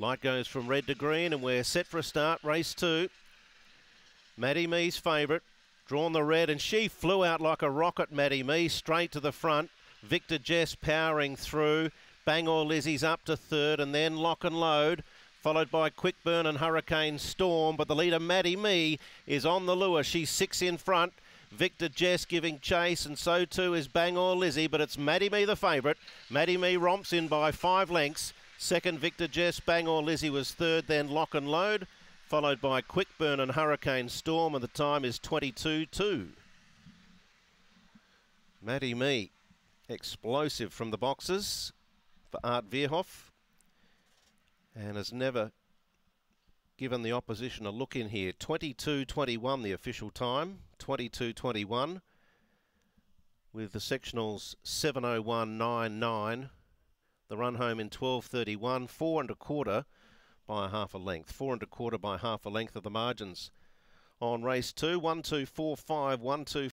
Light goes from red to green, and we're set for a start. Race two. Maddie Mee's favourite. Drawn the red, and she flew out like a rocket, Maddie Mee, straight to the front. Victor Jess powering through. Bangor Lizzie's up to third, and then Lock and Load followed by Quickburn and Hurricane Storm. But the leader, Maddie Mee, is on the lure. She's six in front. Victor Jess giving chase, and so too is Bangor Lizzie, but it's Maddie Mee the favourite. Maddie Mee romps in by five lengths. Second, Victor Jess. Bangor Lizzie was third, then Lock and Load, followed by Quickburn and Hurricane Storm, and the time is 22 2. Maddie Mee, explosive from the boxes for Art Veerhoff, and has never given the opposition a look in here. 22-21 the official time, 22-21 with the sectionals 701.99. The run home in 12.31, four and a quarter by a half a length. Four and a quarter by half a length of the margins. On race two, one, two, four, five, one, two,